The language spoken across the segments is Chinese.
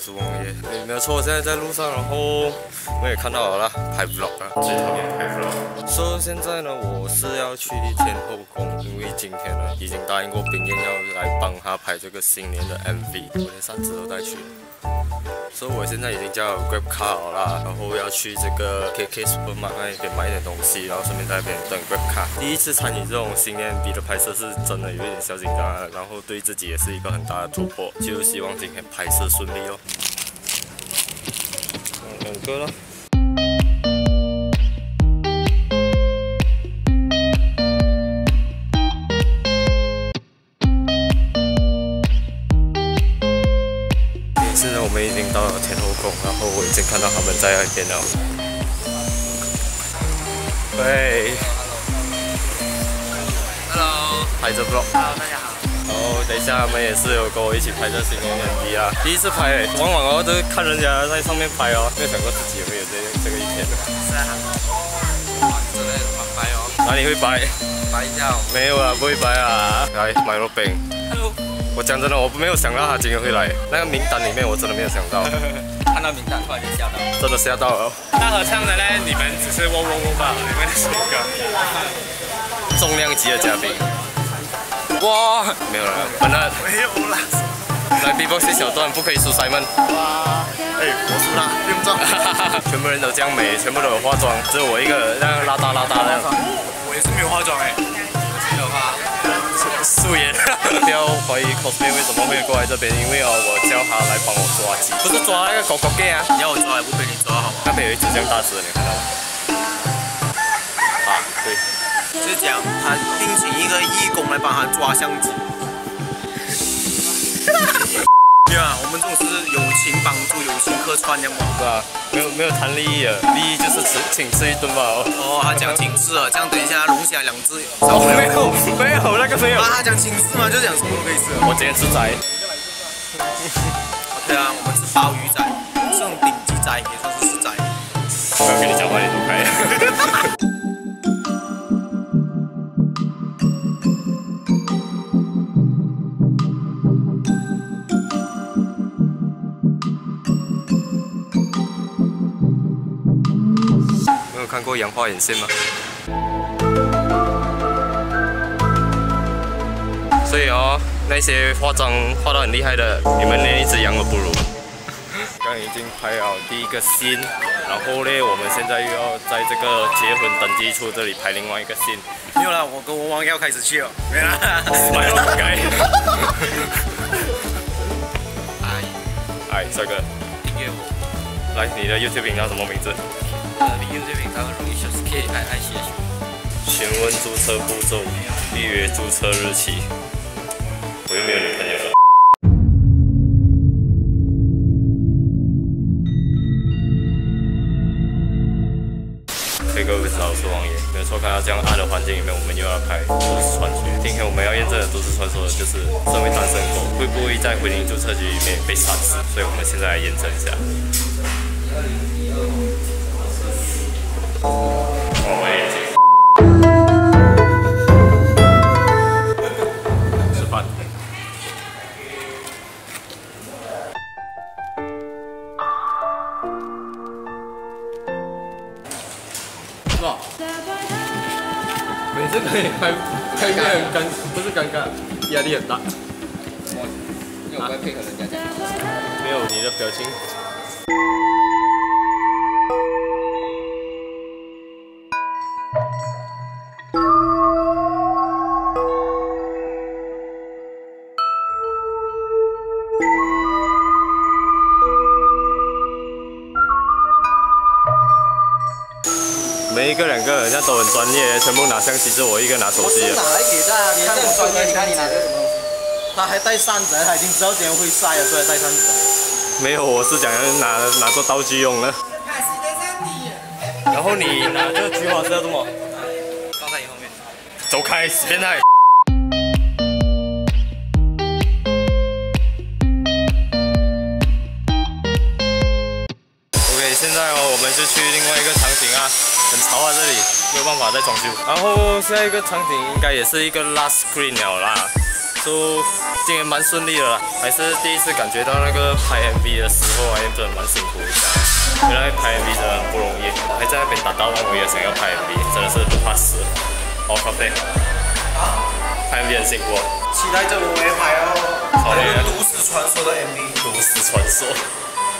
是王爷，对，没有错，我现在在路上，然后我也看到了啦，拍 vlog 啊，最讨厌拍 vlog。说现在呢，我是要去天后宫，因为今天呢已经答应过冰燕要来帮他拍这个新年的 MV，我连扇子都带去了。所以我现在已经叫 Grab Car 了啦，然后要去这个 KK Supermarket 那边买一点东西，然后顺便在那边等 Grab Car。第一次参与这种新年 MV 的拍摄是真的有一点小紧张，然后对自己也是一个很大的突破，就希望今天拍摄顺利哦。两个了。看到他们在那边了。喂 Hello，拍着 vlog。Hello，大家好。然后等一下他们也是有跟我一起拍这新年 MV 啊，第一次拍，往往哦都是看人家在上面拍哦，没有想过自己也会有这这个一天的。是啊。哇，真的蛮白哦，哪里会白？白一下哦。没有啊，不会白啊。来买肉饼。Hello。我讲真的，我没有想到他今天会来，那个名单里面我真的没有想到，看到名单突然就吓到。真的吓到了。大合唱的呢？你们只是嗡嗡嗡吧？你们是一个重量级的嘉宾。哇，没有了，本来没有了。来 B-box 小段不可以输 Simon。哇，哎，我输了，不用装。全部人都这样美，全部都有化妆，只有我一个那样邋遢邋遢的。我也是没有化妆哎。没有吧？素颜。不要怀疑 cosplay 为什么会过来这边，因为哦，我叫他来帮我抓鸡，不是抓那个狗狗 gay 啊，你要我抓还不被你抓好吗？那边有一只这样大只的，你看到吗？啊，对。就是讲他聘请一个义工来帮他抓相机。对啊，我们这种是友情帮助、友情客串，这样吗？是吧？没有没有谈利益啊，利益就是吃请吃一顿吧。哦，哦，他讲请示了，这样等一下龙虾两只。哦没有没有那个没有。啊，他讲请示嘛，就讲什么都可以吃。我今天吃斋，对啊，我们是鲍鱼仔，这种顶级仔也算是死仔。不要跟你讲话，你走开。看过杨花眼线吗？所以哦，那些化妆化到很厉害的，你们连一只羊都不如。刚已经拍好第一个 scene，然后呢，我们现在又要在这个结婚登记处这里拍另外一个 scene。没有了，我跟我王要开始去了。没啦。买了不该。哎，哎，帅哥，订阅我。来，你的 YouTube 频道什么名字？呃，李优这边他容易小 K I I C H。询问注册步骤，预约注册日期。我又没有女朋友了。所以各位知道我是王爷，没错。看到这样暗的环境里面，我们又要拍都市传说。今天我们要验证的都市传说就是，身为单身狗会不会在婚姻注册局里面被杀死？所以我们现在来验证一下。拍拍面很尴，不是尴尬，压力很大。我，因为我会配合人家讲。没有你的表情。一个两个人家都很专业，全部拿相机，就我一个拿手机的。哪来给大家？你看我专业，你看你拿个什么？他还带扇子，他已经知道今天会晒了，所以带扇子。没有，我是讲拿拿做道具用的。开始然后你拿这个菊花是要怎么？放在你后面。走开，死变态！OK，现在哦，我们就去另外一个场景啊，很潮啊，这里没有办法再装修。然后下一个场景应该也是一个 last screen 了啦，就今天蛮顺利的啦，还是第一次感觉到那个拍 MV 的时候，还真的蛮辛苦一下。原来拍 MV 真的很不容易，还在那边打道我也想要拍 MV，真的是不怕死。好，咖啡。拍 MV 很辛苦哦，期待着我也拍哦。好嘞那个都市传说的 MV，都市传说，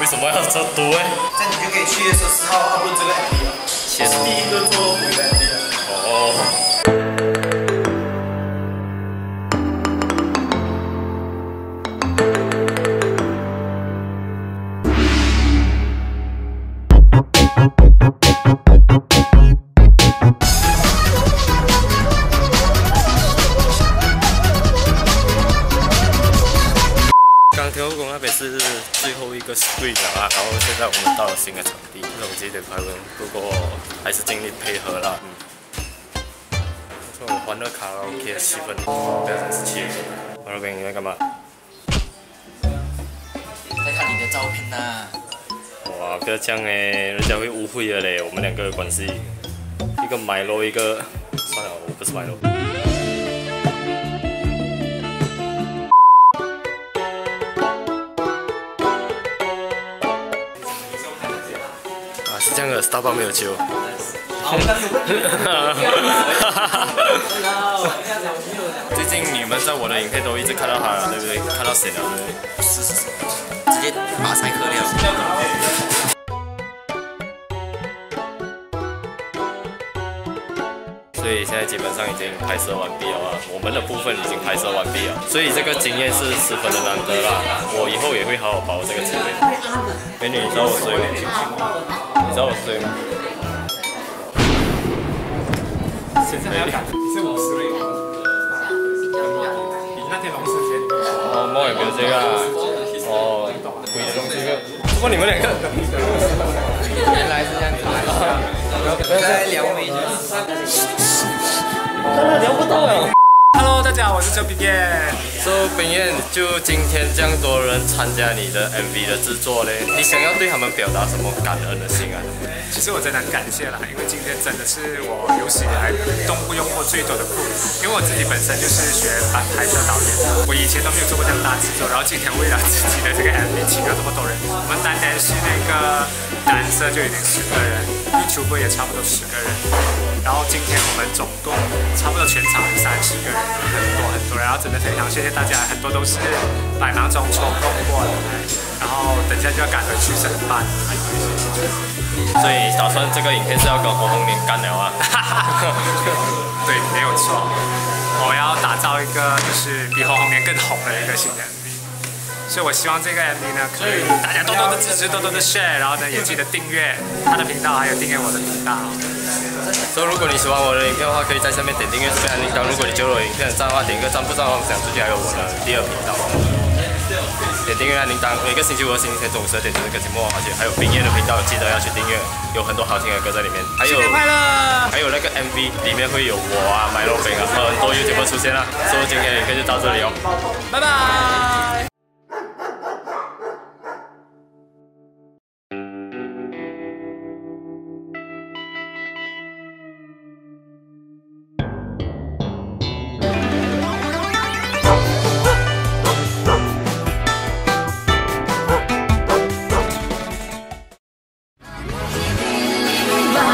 为什么要这么多哎？这样你就可以七月十四号 upload 这个 MV 了。其实第一个做鬼的。哦。是最后一个 screen 了啊，然后现在我们到了新的场地，这种节点拍文，不过还是尽力配合啦。嗯。这种欢乐卡拉 OK 的气氛，不要真是气人。马老板你在干嘛？在看你的照片呐、哇，不要这样哎，人家会误会的嘞，我们两个的关系。一个买楼，一个算了，我不是买楼。这样的，Starbucks 没有救。最近你们在我的影片都一直看到他了，对不对？看到谁了，对不对？是是是，直接马赛克掉。本上已经拍摄完毕了啊，我们的部分已经拍摄完毕了，所以这个经验是十分的难得啦。我以后也会好好把握这个机会。美女，你知道我睡吗？你知道我睡吗？现在要赶，是五十位，比那天龙狮节里面哦，猫有没有这个啊？哦，鬼的东西，不过你们两个，原来是这样子。再聊一下。真的聊不到了。Hello，大家好，我是周冰燕。So 冰燕，就今天这样多人参加你的 MV 的制作嘞，你想要对他们表达什么感恩的心啊？其实我真的很感谢啦，因为今天真的是我有史以来动过用过最多的库，因为我自己本身就是学反拍摄导演的，我以前都没有做过这样大制作，然后今天为了自己的这个 MV 请了这么多人，我们单单是那个男色就已经十个人，YouTube 也差不多十个人，然后今天我们总共差不多全场有三十个人，很多很多，然后真的非常谢谢大家，很多都是百忙中抽空过来，然后等下就要赶回去申办，还有一些。所以打算这个影片是要跟红红连干聊啊？对，没有错。我要打造一个就是比红红年更红的一个新人所以我希望这个 MV 呢，可以大家多多的支持，多多的 share，然后呢也记得订阅他的频道，还有订阅我的频道。所以如果你喜欢我的影片的话，可以在下面点订阅，顺便按铃铛。如果你觉得我的影片很赞的话，点一个赞，不赞的话想出去还有我的第二频道。点订阅按铃铛，每个星期五和星期天中午十二点准时更新幕后花絮，还有冰夜的频道，记得要去订阅，有很多好听的歌在里面，还有快乐！还有那个 MV 里面会有我啊、买肉饼啊，很多 YouTube 出现啦。所以今天的影片就到这里哦。拜拜。